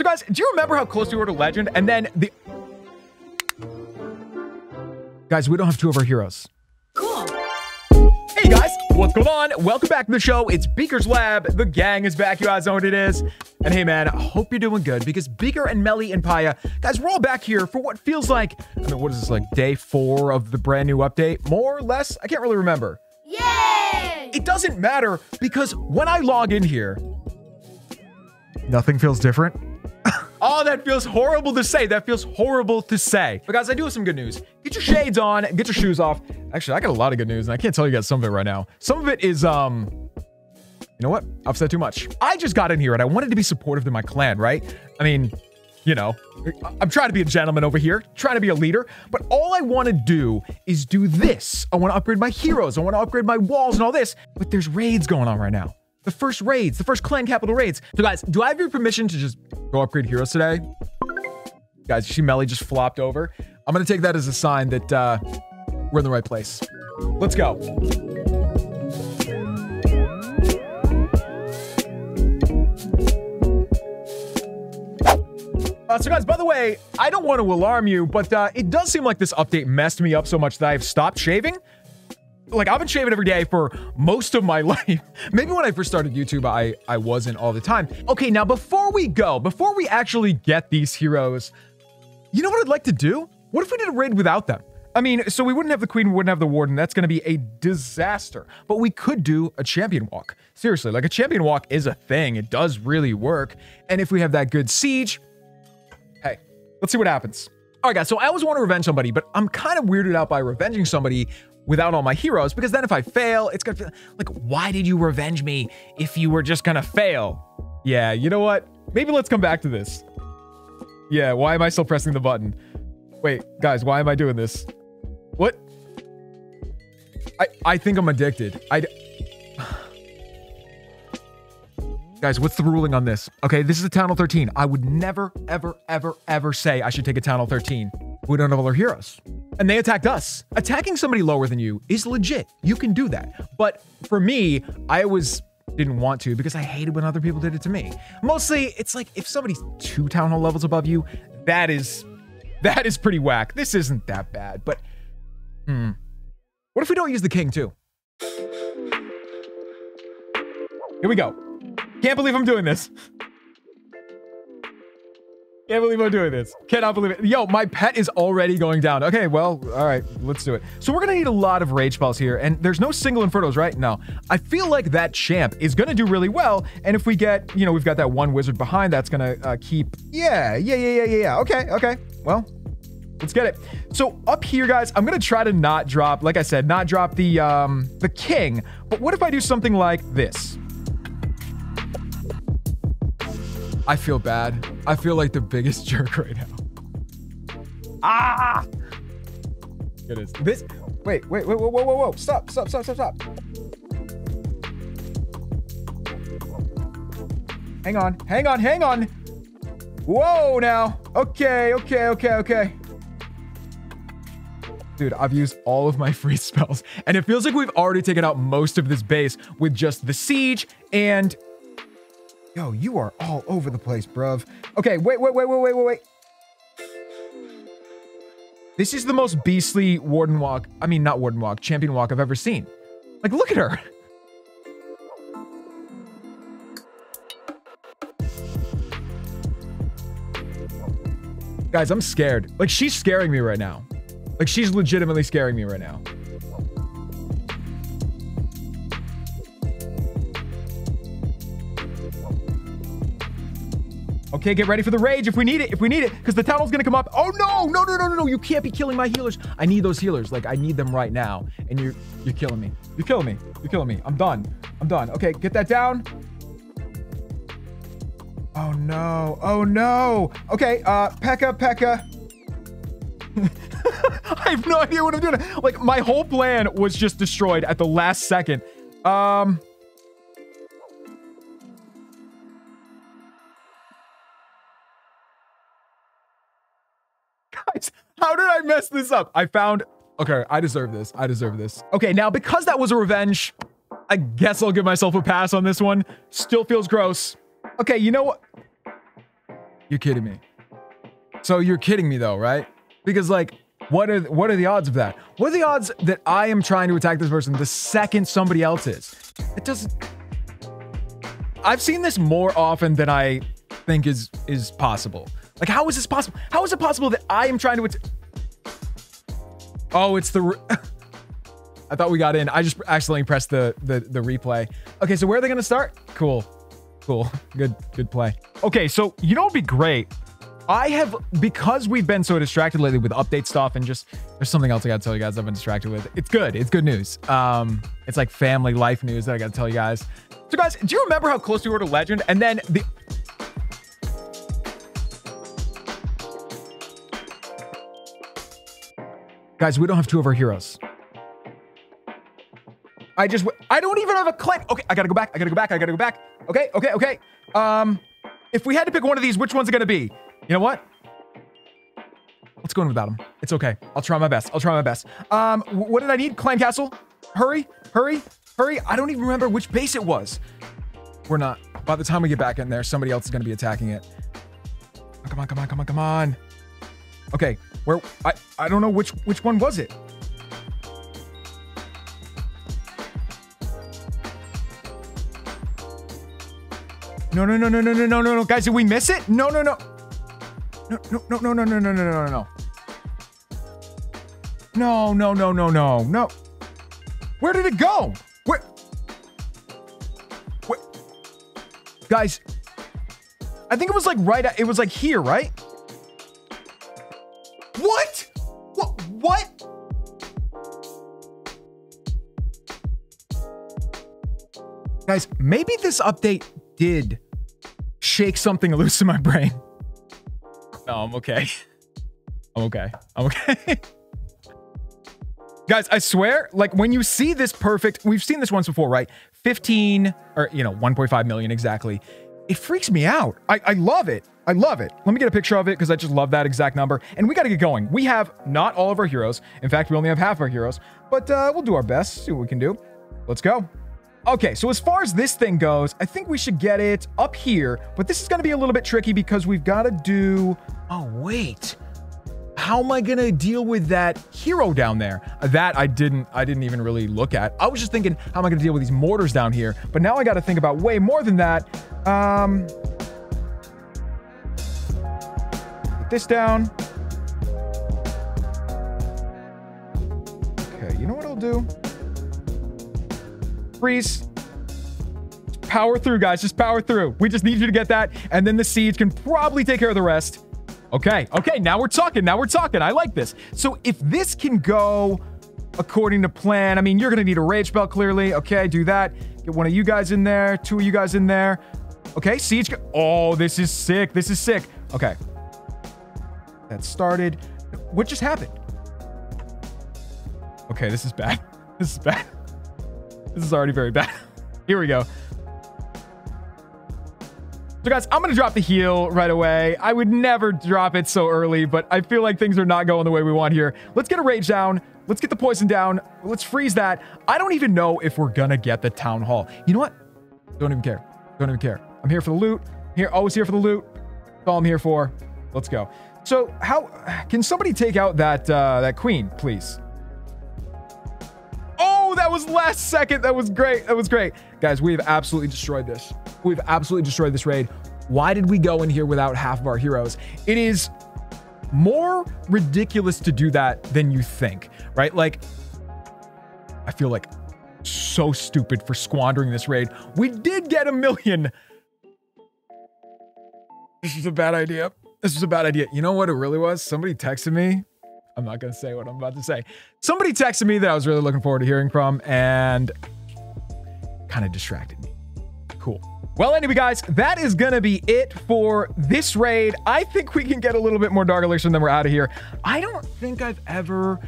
So guys, do you remember how close we were to legend? And then the... Guys, we don't have two of our heroes. Cool. Hey guys, what's going on? Welcome back to the show. It's Beaker's Lab. The gang is back. You guys know what it is. And hey man, I hope you're doing good because Beaker and Melly and Paya, guys, we're all back here for what feels like, I mean, what is this, like day four of the brand new update? More or less? I can't really remember. Yay! It doesn't matter because when I log in here, nothing feels different. Oh, that feels horrible to say. That feels horrible to say. But guys, I do have some good news. Get your shades on, get your shoes off. Actually, I got a lot of good news and I can't tell you guys some of it right now. Some of it is, um, you know what? I've said too much. I just got in here and I wanted to be supportive to my clan, right? I mean, you know, I'm trying to be a gentleman over here, trying to be a leader, but all I want to do is do this. I want to upgrade my heroes. I want to upgrade my walls and all this, but there's raids going on right now. The first raids, the first clan capital raids. So guys, do I have your permission to just go upgrade heroes today? Guys, she Melly just flopped over. I'm to take that as a sign that uh, we're in the right place. Let's go. Uh, so guys, by the way, I don't want to alarm you, but uh, it does seem like this update messed me up so much that I've stopped shaving. Like I've been shaving every day for most of my life. Maybe when I first started YouTube, I, I wasn't all the time. Okay, now before we go, before we actually get these heroes, you know what I'd like to do? What if we did a raid without them? I mean, so we wouldn't have the queen, we wouldn't have the warden. That's going to be a disaster. But we could do a champion walk. Seriously, like a champion walk is a thing. It does really work. And if we have that good siege, hey, let's see what happens. All right, guys, so I always want to revenge somebody, but I'm kind of weirded out by revenging somebody without all my heroes because then if I fail, it's gonna feel like, why did you revenge me if you were just gonna fail? Yeah, you know what? Maybe let's come back to this. Yeah, why am I still pressing the button? Wait, guys, why am I doing this? What? I I think I'm addicted. I. Guys, what's the ruling on this? Okay, this is a Town Hall 13. I would never, ever, ever, ever say I should take a Town Hall 13. We don't have all our heroes. And they attacked us. Attacking somebody lower than you is legit. You can do that. But for me, I always didn't want to because I hated when other people did it to me. Mostly, it's like if somebody's two Town Hall levels above you, that is, that is pretty whack. This isn't that bad, but hmm. What if we don't use the king too? Here we go. Can't believe I'm doing this. Can't believe I'm doing this. Cannot believe it. Yo, my pet is already going down. Okay, well, all right, let's do it. So we're gonna need a lot of rage Balls here, and there's no single Infernos, right? No. I feel like that champ is gonna do really well, and if we get, you know, we've got that one wizard behind, that's gonna uh, keep. Yeah, yeah, yeah, yeah, yeah, yeah. Okay, okay. Well, Let's get it. So up here, guys, I'm gonna try to not drop, like I said, not drop the um the king. But what if I do something like this? I feel bad. I feel like the biggest jerk right now. Ah! It is. This. Wait, wait, wait, whoa, whoa, whoa, whoa! Stop! Stop! Stop! Stop! Stop! Hang on! Hang on! Hang on! Whoa! Now. Okay. Okay. Okay. Okay. Dude, I've used all of my free spells, and it feels like we've already taken out most of this base with just the siege and Yo, you are all over the place, bruv. Okay, wait, wait, wait, wait, wait, wait, wait. This is the most beastly Warden Walk, I mean, not Warden Walk, Champion Walk I've ever seen. Like, look at her. Guys, I'm scared. Like, she's scaring me right now. Like, she's legitimately scaring me right now. Okay, get ready for the rage if we need it. If we need it, because the tunnel's gonna come up. Oh no, no, no, no, no, no! You can't be killing my healers. I need those healers. Like I need them right now. And you're you're killing me. You're killing me. You're killing me. I'm done. I'm done. Okay, get that down. Oh no. Oh no. Okay, uh, Pekka, Pekka. I have no idea what I'm doing. Like my whole plan was just destroyed at the last second. Um. I mess this up? I found... Okay, I deserve this. I deserve this. Okay, now because that was a revenge, I guess I'll give myself a pass on this one. Still feels gross. Okay, you know what? You're kidding me. So you're kidding me though, right? Because like, what are what are the odds of that? What are the odds that I am trying to attack this person the second somebody else is? It doesn't. I've seen this more often than I think is is possible. Like, how is this possible? How is it possible that I am trying to? Oh, it's the. I thought we got in. I just accidentally pressed the the the replay. Okay, so where are they gonna start? Cool, cool, good good play. Okay, so you know what'd be great? I have because we've been so distracted lately with update stuff and just there's something else I gotta tell you guys I've been distracted with. It's good. It's good news. Um, it's like family life news that I gotta tell you guys. So guys, do you remember how close we were to legend? And then the Guys, we don't have two of our heroes. I just, I don't even have a claim. Okay, I gotta go back. I gotta go back. I gotta go back. Okay, okay, okay. Um, if we had to pick one of these, which one's it gonna be? You know what? Let's go in without him. It's okay. I'll try my best. I'll try my best. Um, what did I need? Clan Castle? Hurry, hurry, hurry. I don't even remember which base it was. We're not. By the time we get back in there, somebody else is gonna be attacking it. Come on, come on, come on, come on. Okay, where I I don't know which which one was it. No, no, no, no, no, no, no, no, no, guys, did we miss it? No, no, no. No, no, no, no, no, no, no, no, no, no. No, no, no, no, no, no. Where did it go? Where? Where? Guys, I think it was like right at, it was like here, right? Guys, maybe this update did shake something loose in my brain. No, I'm okay. I'm okay. I'm okay. Guys, I swear, like when you see this perfect, we've seen this once before, right? 15 or, you know, 1.5 million exactly. It freaks me out. I, I love it. I love it. Let me get a picture of it because I just love that exact number. And we got to get going. We have not all of our heroes. In fact, we only have half our heroes, but uh, we'll do our best, see what we can do. Let's go. Okay, so as far as this thing goes, I think we should get it up here, but this is going to be a little bit tricky because we've got to do... Oh, wait. How am I going to deal with that hero down there? That I didn't I didn't even really look at. I was just thinking, how am I going to deal with these mortars down here? But now I got to think about way more than that. Um... Put this down. Okay, you know what I'll do? Freeze. Power through, guys. Just power through. We just need you to get that, and then the siege can probably take care of the rest. Okay, okay, now we're talking. Now we're talking. I like this. So if this can go according to plan, I mean, you're going to need a rage belt, clearly. Okay, do that. Get one of you guys in there, two of you guys in there. Okay, siege. Oh, this is sick. This is sick. Okay. That started. What just happened? Okay, this is bad. This is bad. This is already very bad. Here we go. So guys, I'm going to drop the heal right away. I would never drop it so early, but I feel like things are not going the way we want here. Let's get a rage down. Let's get the poison down. Let's freeze that. I don't even know if we're going to get the town hall. You know what? Don't even care. Don't even care. I'm here for the loot. Here, always here for the loot. That's all I'm here for. Let's go. So how can somebody take out that uh, that queen, please? Was last second. That was great. That was great. Guys, we've absolutely destroyed this. We've absolutely destroyed this raid. Why did we go in here without half of our heroes? It is more ridiculous to do that than you think, right? Like, I feel like so stupid for squandering this raid. We did get a million. This is a bad idea. This was a bad idea. You know what it really was? Somebody texted me I'm not going to say what I'm about to say. Somebody texted me that I was really looking forward to hearing from and kind of distracted me. Cool. Well, anyway, guys, that is going to be it for this raid. I think we can get a little bit more Dark Elixir and then we're out of here. I don't think I've ever...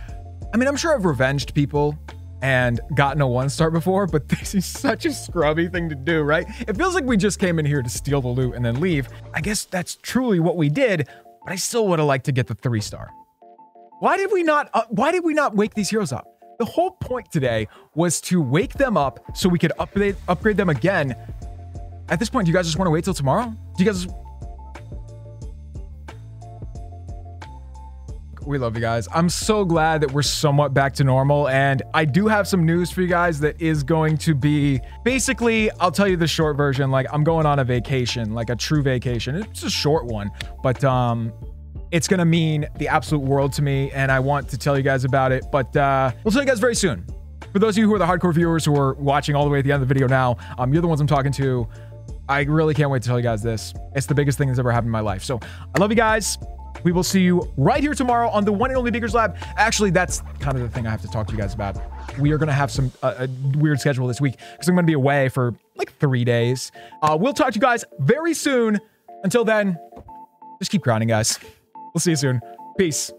I mean, I'm sure I've revenged people and gotten a one star before, but this is such a scrubby thing to do, right? It feels like we just came in here to steal the loot and then leave. I guess that's truly what we did, but I still would have liked to get the three star. Why did we not? Uh, why did we not wake these heroes up? The whole point today was to wake them up so we could upgrade upgrade them again. At this point, do you guys just want to wait till tomorrow? Do you guys? We love you guys. I'm so glad that we're somewhat back to normal, and I do have some news for you guys that is going to be basically. I'll tell you the short version. Like I'm going on a vacation, like a true vacation. It's a short one, but um, it's going to mean the absolute world to me. And I want to tell you guys about it. But uh, we'll tell you guys very soon. For those of you who are the hardcore viewers who are watching all the way at the end of the video now, um, you're the ones I'm talking to. I really can't wait to tell you guys this. It's the biggest thing that's ever happened in my life. So I love you guys. We will see you right here tomorrow on the one and only Beakers Lab. Actually, that's kind of the thing I have to talk to you guys about. We are going to have some uh, a weird schedule this week because I'm going to be away for like three days. Uh, we'll talk to you guys very soon. Until then, just keep grinding, guys. We'll see you soon. Peace.